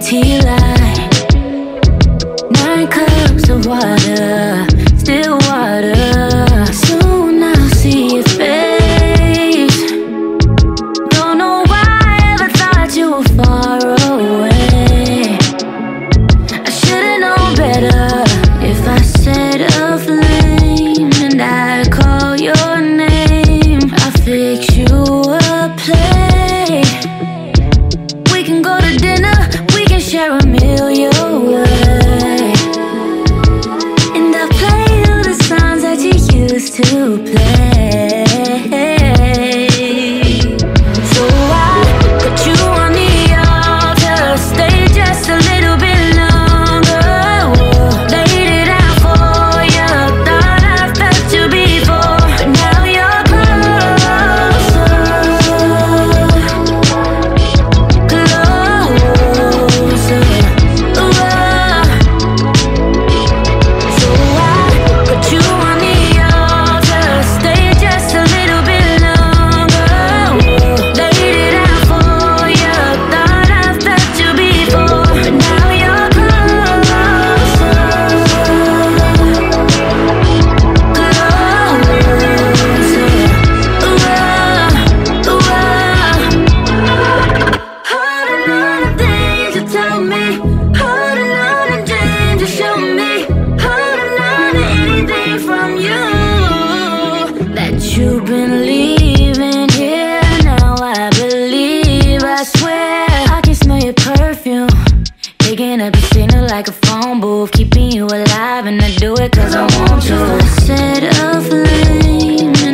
tea light. Nine cups of water, still water. Soon I'll see your face. Don't know why I ever thought you were far away. I should've known better if I said. You've been leaving here. Now I believe, I swear, I can smell your perfume. Picking up signal like a phone booth, keeping you alive, and I do it cause I want to. Set a flame.